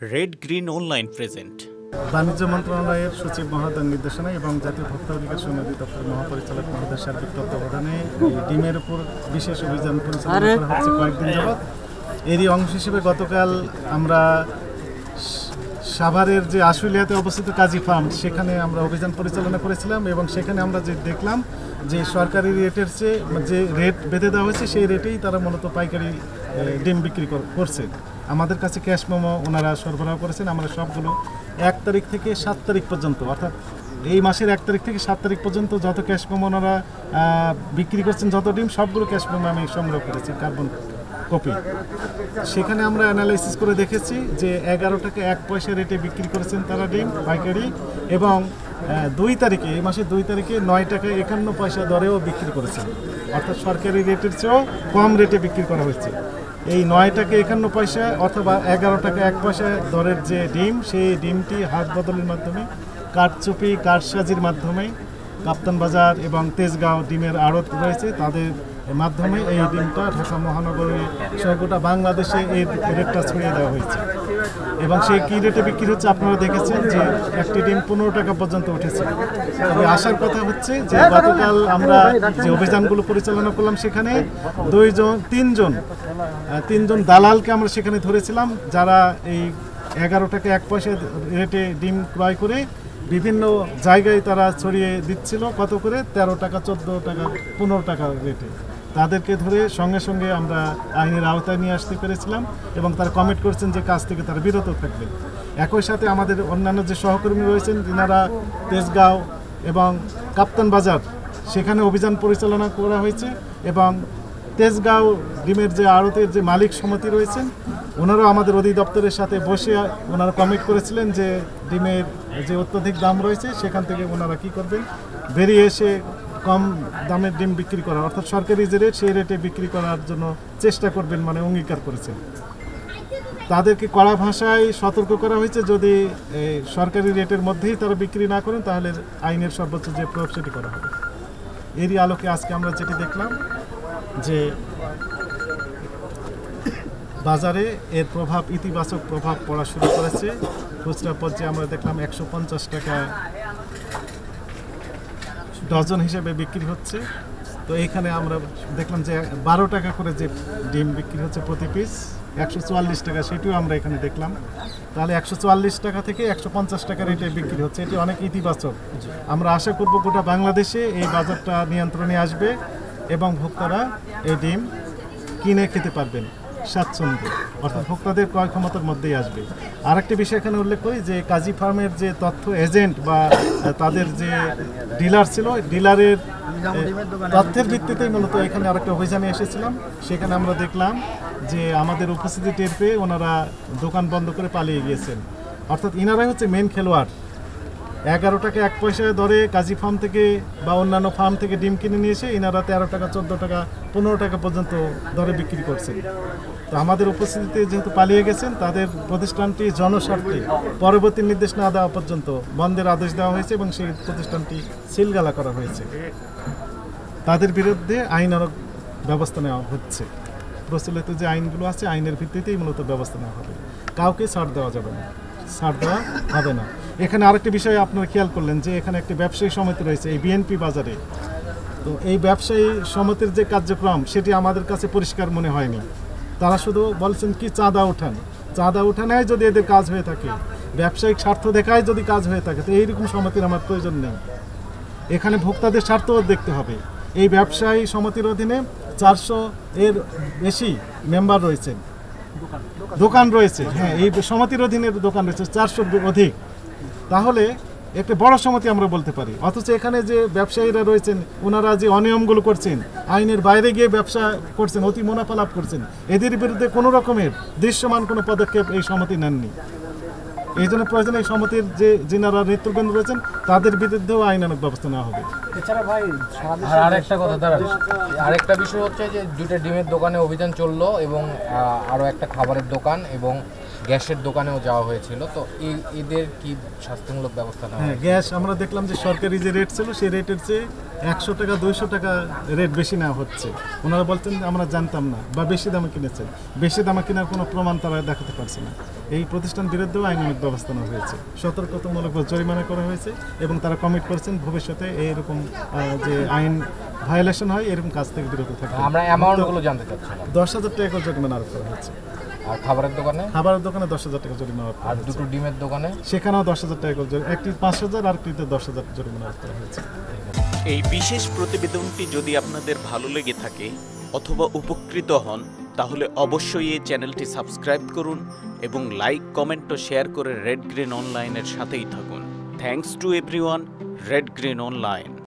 Red green online present বাণিজ্য মন্ত্রণালয়ের সচিব মহোদয়ের নির্দেশনা এবং জাতীয় ভোক্তা অধিকার সমিতি দপ্তর মহাপরিচালক মহোদয় সার্বিক তত্ত্বাবধানে এই ডিমের উপর বিশেষ অভিযান পরিচালনা করা হচ্ছে কয়েকদিন যাবৎ। এরই অংশ হিসেবে গতকাল আমরা সাভারের যে আশুলিয়াতে অবস্থিত কাজী ফার্ম সেখানে আমরা অভিযান পরিচালনা করেছিলাম এবং সেখানে আমরা যে দেখলাম যে সরকারি রেটের চেয়ে যে রেট বেঁধে দেওয়া হয়েছে সেই রেটেই তারা মূলত পাইকারি ডিম বিক্রি কর- করছে। আমাদের কাছে ক্যাশ মোমো ওনারা সরবরাহ করেছেন। আমরা সবগুলো এক তারিখ থেকে সাত তারিখ পর্যন্ত, অর্থাৎ এই মাসের এক তারিখ থেকে সাত তারিখ পর্যন্ত যত ক্যাশ মোমো ওনারা বিক্রি করছেন, যত ডিম, সবগুলো ক্যাশ মোমো আমি সংগ্রহ করেছি কার্বন কপি সেখানে আমরা অ্যানালাইসিস করে দেখেছি যে এগারো টাকা এক পয়সা রেটে বিক্রি করেছেন তারা ডিম, পাইকারি এবং দুই তারিখে, এই মাসের দুই তারিখে নয় টাকা একান্ন পয়সা দরেও বিক্রি করেছেন। অর্থাৎ সরকারি রেটের চেয়েও কম রেটে বিক্রি করা হয়েছে। এই নয় টাকা একান্ন পয়সা অথবা এগারো টাকা এক পয়সা দরের যে ডিম, সেই ডিমটি হাত বদলের মাধ্যমে, কাঠচুপি, কাঠসাজির মাধ্যমে, কাপ্তান বাজার এবং তেজগাঁও ডিমের আড়ত রয়েছে। তাদের মাধ্যমে এই ডিমটা ঢাকা মহানগরে সহ গোটা বাংলাদেশে এই রেটটা ছড়িয়ে দেওয়া হয়েছে। এবং সেই কী রেটে বিক্রি হচ্ছে আপনারা দেখেছেন যে একটি ডিম পনেরো টাকা পর্যন্ত উঠেছে। তবে আসার কথা হচ্ছে যে গতকাল আমরা যে অভিযানগুলো পরিচালনা করলাম সেখানে দুইজন, তিনজন তিনজন দালালকে আমরা সেখানে ধরেছিলাম যারা এই এগারো টাকা এক পয়সা রেটে ডিম ক্রয় করে বিভিন্ন জায়গায় তারা ছড়িয়ে দিচ্ছিল। কত করে? তেরো টাকা, চোদ্দ টাকা, পনেরো টাকা রেটে। তাদেরকে ধরে সঙ্গে সঙ্গে আমরা আইনের আওতায় নিয়ে আসতে পেরেছিলাম এবং তারা কমিট করছেন যে কাজ থেকে তারা বিরত থাকবেন একই সাথে আমাদের অন্যান্য যে সহকর্মী রয়েছেন, তিনারা তেজগাঁও এবং কাপ্তান বাজার, সেখানে অভিযান পরিচালনা করা হয়েছে এবং তেজগাঁও ডিমের যে আড়তের যে মালিক সমিতি রয়েছেন ওনারাও আমাদের অধিদপ্তরের সাথে বসে ওনারা কমিট করেছিলেন যে ডিমের যে অত্যধিক দাম রয়েছে, সেখান থেকে ওনারা কি করবেন? বেরিয়ে এসে কম দামের ডিম বিক্রি করা, অর্থাৎ সরকারি যে রেট সেই রেটে বিক্রি করার জন্য চেষ্টা করবেন মানে অঙ্গীকার করেছেন। তাদেরকে কড়া ভাষায় সতর্ক করা হয়েছে, যদি সরকারি রেটের মধ্যেই তারা বিক্রি না করেন, তাহলে আইনের সর্বোচ্চ যে প্রয়োগ, সেটি করা হবে। এরই আলোকে আজকে আমরা যেটি দেখলাম, যে বাজারে এর প্রভাব, ইতিবাচক প্রভাব পড়া শুরু করেছে। খুচরা পর্যায়ে আমরা দেখলাম একশো পঞ্চাশ টাকা ডজন হিসেবে বিক্রি হচ্ছে। তো এইখানে আমরা দেখলাম যে বারো টাকা করে যে ডিম বিক্রি হচ্ছে প্রতি পিস একশো চুয়াল্লিশ টাকা, সেটিও আমরা এখানে দেখলাম। তাহলে একশো চুয়াল্লিশ টাকা থেকে একশো পঞ্চাশ টাকা রেটে বিক্রি হচ্ছে। এটি অনেক ইতিবাচক। আমরা আশা করব গোটা বাংলাদেশে এই বাজারটা নিয়ন্ত্রণে আসবে এবং ভোক্তারা এই ডিম কিনে খেতে পারবেন। স্বাচ্ছন্দ্য। অর্থাৎ ভোক্তাদের ক্রয় ক্ষমতার মধ্যেই আসবে। আরেকটি বিষয় এখানে উল্লেখ করি যে, কাজী ফার্মের যে তথ্য এজেন্ট বা তাদের যে ডিলার ছিল ডিলারের তথ্যের ভিত্তিতেই মূলত এখানে আরেকটা অভিযানে এসেছিলাম। সেখানে আমরা দেখলাম যে, আমাদের উপস্থিতি টের পেয়ে ওনারা দোকান বন্ধ করে পালিয়ে গিয়েছেন। অর্থাৎ ইনারাই হচ্ছে মেন খেলোয়াড়। এগারো টাকা এক পয়সা দরে কাজী ফার্ম থেকে বা অন্যান্য ফার্ম থেকে ডিম কিনে নিয়ে এসে ইনারা তেরো টাকা, চোদ্দ টাকা, পনেরো টাকা পর্যন্ত দরে বিক্রি করছেন। তো আমাদের উপস্থিতিতে যেহেতু পালিয়ে গেছেন, তাদের প্রতিষ্ঠানটি জনস্বার্থে পরবর্তী নির্দেশ না দেওয়া পর্যন্ত বন্ধের আদেশ দেওয়া হয়েছে এবং সেই প্রতিষ্ঠানটি সিলগালা করা হয়েছে। তাদের বিরুদ্ধে আইনানক ব্যবস্থা নেওয়া হচ্ছে। প্রচলিত যে আইনগুলো আছে, আইনের ভিত্তিতেই মূলত ব্যবস্থা নেওয়া হবে। কাউকে ছাড় দেওয়া যাবে না। ছাড় দেওয়া হবে না। এখানে আরেকটি বিষয় আপনারা খেয়াল করলেন যে এখানে একটি ব্যবসায়ী সমিতি রয়েছে, এই বিএনপি বাজারে। তো এই ব্যবসায়ী সমিতির যে কার্যক্রম, সেটি আমাদের কাছে পরিষ্কার মনে হয়নি। তারা শুধু বলছেন কি, চাঁদা ওঠান চাঁদা ওঠানায় যদি এদের কাজ হয়ে থাকে, ব্যবসায়িক স্বার্থ দেখায় যদি কাজ হয়ে থাকে, তো এইরকম সমিতির আমার প্রয়োজন নেই। এখানে ভোক্তাদের স্বার্থও দেখতে হবে। এই ব্যবসায়ী সমিতির অধীনে চারশো এর বেশি মেম্বার রয়েছেন। দোকান রয়েছে। হ্যাঁ এই সমিতির অধীনে দোকান রয়েছে, চারশোর অধিক। তাহলে একটা বড় সমিতি আমরা বলতে পারি। অথচ এখানে যে ব্যবসায়ীরা রয়েছেন ওনারা যে অনিয়মগুলো করছেন আইনের বাইরে গিয়ে ব্যবসা করছেন অতি মুনাফা লাভ করছেন এদের বিরুদ্ধে কোনো রকমের দৃশ্যমান কোনো পদক্ষেপ এই সমিতি নেননি। এই জন্য প্রয়োজন এই সমিতির যে যিনারা নেতৃবৃন্দ রয়েছেন তাদের বিরুদ্ধেও আইন আইনানুক ব্যবস্থা নেওয়া হবে। এছাড়া ভাই আর আরেকটা কথা দাঁড়ান। আরেকটা বিষয় হচ্ছে যে দুইটা ডিমের দোকানে অভিযান চলল এবং আরও একটা খাবারের দোকান এবং গ্যাসের দোকানেও যাওয়া হয়েছিল তো এই এদের কি শাস্তিমূলক ব্যবস্থা নেওয়া হ্যাঁ গ্যাস আমরা দেখলাম যে সরকারি যে রেট ছিল সেই রেটের চেয়ে একশো টাকা দুইশো টাকা রেট বেশি নেওয়া হচ্ছে। ওনারা বলছেন আমরা জানতাম না বা বেশি দামে কিনেছেন। বেশি দামে কেনার কোনো প্রমাণ তারা দেখাতে পারছে না। এই প্রতিষ্ঠান বিরুদ্ধেও আইনানুক ব্যবস্থা নেওয়া হয়েছে। সতর্কতামূলক জরিমানা করা হয়েছে এবং তারা কমিট করেছেন ভবিষ্যতে এইরকম যে আইন ভায়োলেশন হয় এরকম কাজ থেকে বিরত থাকবে আমরা অ্যামাউন্টগুলো জানতে চাচ্ছিলাম। দশ হাজার টাকা করে জরিমানা আরোপ করা হয়েছে। আর খাবারের দোকানে? খাবারের দোকানে দশ হাজার টাকা জরিমানা আর। দুটো ডিমের দোকানে? সেখানেও দশ হাজার টাকা করে একটি পাঁচ হাজার আর একটিতে দশ হাজার জরিমানা করা হয়েছে। এই বিশেষ প্রতিবেদনটি যদি আপনাদের ভালো লেগে থাকে অথবা উপকৃত হন তাহলে অবশ্যই এই চ্যানেলটি সাবস্ক্রাইব করুন এবং লাইক কমেন্ট ও শেয়ার করে রেড গ্রিন অনলাইনের সাথেই থাকুন। Thanks to everyone red green online